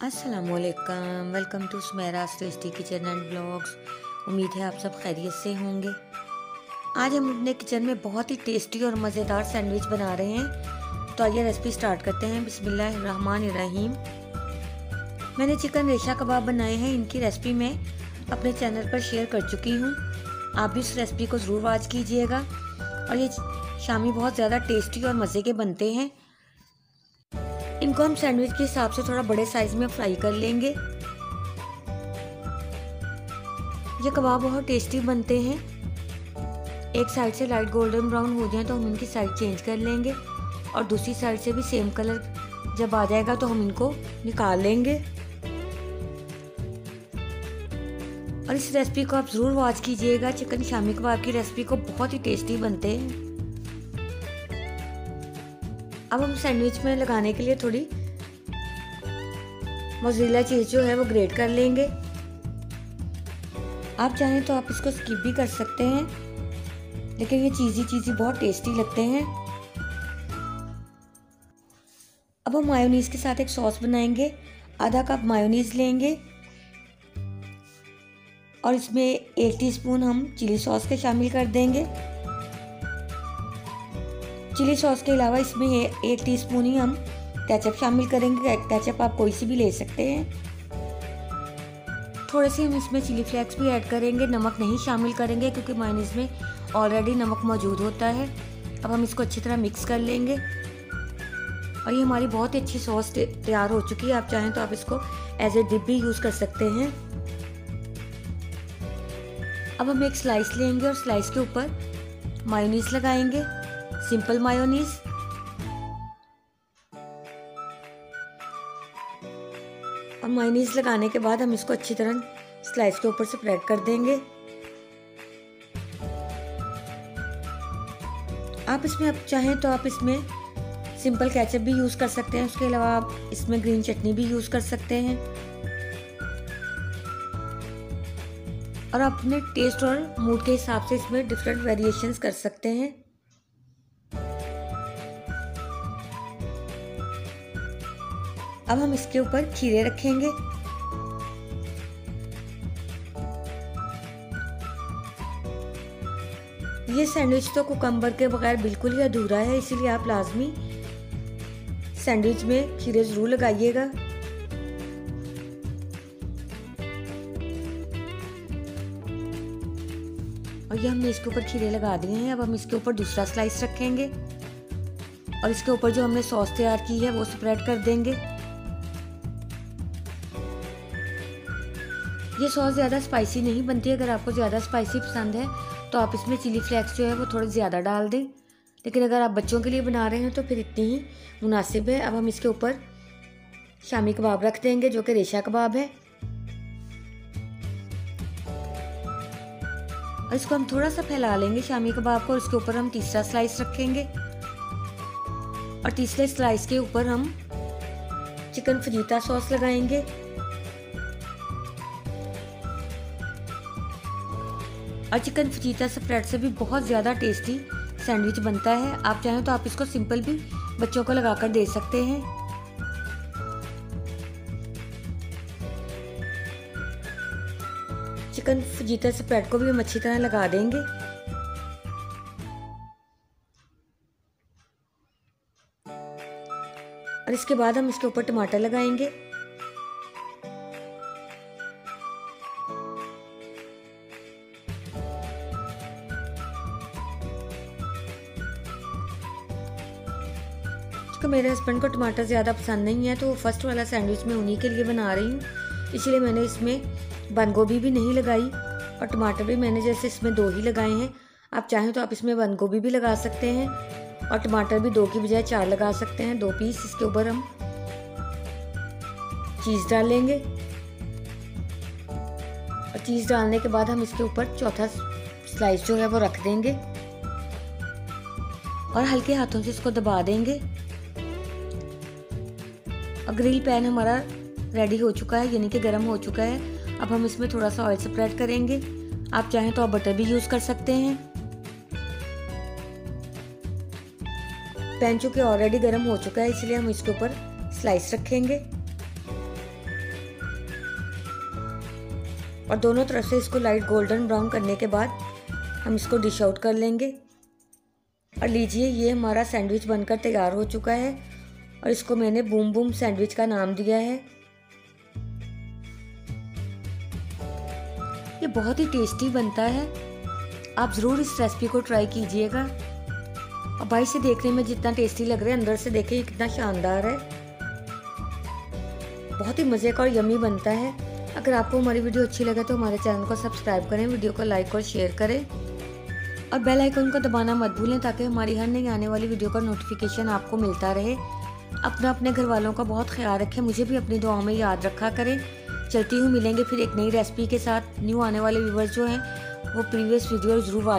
असलकम welcome to Smera tasty kitchen and blogs उम्मीद है आप सब खैरियत से होंगे। आज हम अपने किचन में बहुत ही टेस्टी और मज़ेदार सैंडविच बना रहे हैं। तो आइए रेसिपी स्टार्ट करते हैं। बिस्मिल्लाहिर्रहमानिर्रहीम। मैंने चिकन रेशा कबाब बनाए हैं। इनकी रेसिपी मैं अपने चैनल पर शेयर कर चुकी हूँ। आप भी इस रेसिपी को ज़रूर वॉच कीजिएगा। और ये शामी बहुत ज़्यादा टेस्टी और मज़े के बनते हैं। इनको हम सैंडविच के हिसाब से थोड़ा बड़े साइज़ में फ्राई कर लेंगे। ये कबाब बहुत टेस्टी बनते हैं। एक साइड से लाइट गोल्डन ब्राउन हो जाए तो हम इनकी साइड चेंज कर लेंगे और दूसरी साइड से भी सेम कलर जब आ जाएगा तो हम इनको निकाल लेंगे। और इस रेसिपी को आप ज़रूर वॉच कीजिएगा। चिकन शामी कबाब की रेसिपी को बहुत ही टेस्टी बनते हैं। अब हम सैंडविच में लगाने के लिए थोड़ी मोजरीला चीज़ जो है वो ग्रेट कर लेंगे। आप चाहें तो आप इसको स्किप भी कर सकते हैं, लेकिन ये चीज़ी चीज़ी बहुत टेस्टी लगते हैं। अब हम मायोनीज़ के साथ एक सॉस बनाएँगे, आधा कप मायोनीज़ लेंगे, और इसमें एक टीस्पून हम चिली सॉस के शामिल कर देंगे। चिली सॉस के अलावा इसमें एक टीस्पून ही हम कैचअप शामिल करेंगे। कैचअप आप कोई सी भी ले सकते हैं। थोड़े से हम इसमें चिली फ्लेक्स भी ऐड करेंगे। नमक नहीं शामिल करेंगे क्योंकि माइनीस में ऑलरेडी नमक मौजूद होता है। अब हम इसको अच्छी तरह मिक्स कर लेंगे। और ये हमारी बहुत ही अच्छी सॉस तैयार हो चुकी है। आप चाहें तो आप इसको एज ए डिप भी यूज़ कर सकते हैं। अब हम एक स्लाइस लेंगे और स्लाइस के ऊपर मायोनीस लगाएँगे। सिंपल मायोनीज और मायोनीज लगाने के बाद हम इसको अच्छी तरह स्लाइस के ऊपर स्प्रेड कर देंगे। आप इसमें आप चाहें तो आप इसमें सिंपल कैचअप भी यूज़ कर सकते हैं। उसके अलावा आप इसमें ग्रीन चटनी भी यूज़ कर सकते हैं। और अपने टेस्ट और मूड के हिसाब से इसमें डिफरेंट वेरिएशंस कर सकते हैं। अब हम इसके ऊपर खीरे रखेंगे। ये सैंडविच तो कुकम्बर के बगैर बिल्कुल ही अधूरा है, इसीलिए आप लाजमी सैंडविच में खीरे ज़रूर लगाइएगा। और ये हमने इसके ऊपर खीरे लगा दिए हैं, अब हम इसके ऊपर दूसरा स्लाइस रखेंगे। और इसके ऊपर जो हमने सॉस तैयार की है, वो स्प्रेड कर देंगे। ये सॉस ज़्यादा स्पाइसी नहीं बनती, अगर आपको ज़्यादा स्पाइसी पसंद है तो आप इसमें चिली फ्लेक्स जो है, वो थोड़े ज़्यादा डाल दें। लेकिन अगर आप बच्चों के लिए बना रहे हैं तो फिर इतनी ही मुनासिब है। अब हम इसके ऊपर शामी कबाब रख देंगे, जो कि रेशा कबाब है। और इसको हम थोड़ा सा फैला लेंगे शामी कबाब को, और इसके ऊपर हम तीसरा स्लाइस रखेंगे। और तीसरे स्लाइस के ऊपर हम चिकन फजीता सॉस लगाएँगे। और चिकन फजीता स्प्रेड से भी बहुत ज़्यादा टेस्टी सैंडविच बनता है। आप चाहें तो आप इसको सिंपल भी बच्चों को लगाकर दे सकते हैं। चिकन फजीता स्प्रेड को भी हम अच्छी तरह लगा देंगे। और इसके बाद हम इसके ऊपर टमाटर लगाएँगे। तो मेरे हस्बैंड को टमाटर ज़्यादा पसंद नहीं है तो फ़र्स्ट वाला सैंडविच मैं उन्हीं के लिए बना रही हूँ। इसलिए मैंने इसमें बंद गोभी भी नहीं लगाई और टमाटर भी मैंने जैसे इसमें दो ही लगाए हैं। आप चाहें तो आप इसमें बंद गोभी भी लगा सकते हैं और टमाटर भी दो की बजाय चार लगा सकते हैं, दो पीस। इसके ऊपर हम चीज़ डाल लेंगे। और चीज़ डालने के बाद हम इसके ऊपर चौथा स्लाइस जो है वो रख देंगे और हल्के हाथों से इसको दबा देंगे। अब ग्रिल पैन हमारा रेडी हो चुका है, यानी कि गर्म हो चुका है। अब हम इसमें थोड़ा सा ऑयल स्प्रेड करेंगे। आप चाहें तो आप बटर भी यूज़ कर सकते हैं। पैन चूँकि ऑलरेडी गर्म हो चुका है, इसलिए हम इसके ऊपर स्लाइस रखेंगे। और दोनों तरफ़ से इसको लाइट गोल्डन ब्राउन करने के बाद हम इसको डिश आउट कर लेंगे। और लीजिए, ये हमारा सैंडविच बनकर तैयार हो चुका है। और इसको मैंने बूम बूम सैंडविच का नाम दिया है। ये बहुत ही टेस्टी बनता है। आप ज़रूर इस रेसिपी को ट्राई कीजिएगा। और बाहर से देखने में जितना टेस्टी लग रहा है, अंदर से देखें कितना शानदार है। बहुत ही मज़े का और यमी बनता है। अगर आपको हमारी वीडियो अच्छी लगे तो हमारे चैनल को सब्सक्राइब करें, वीडियो को लाइक और शेयर करें। और बेल आइकन को दबाना मत भूलें, ताकि हमारी हर नई आने वाली वीडियो का नोटिफिकेशन आपको मिलता रहे। अपना अपने घर वालों का बहुत ख्याल रखें। मुझे भी अपनी दुआओं में याद रखा करें। चलती हूँ, मिलेंगे फिर एक नई रेसिपी के साथ। न्यू आने वाले व्यूवर्स जो हैं, वो प्रीवियस वीडियो ज़रूर वाच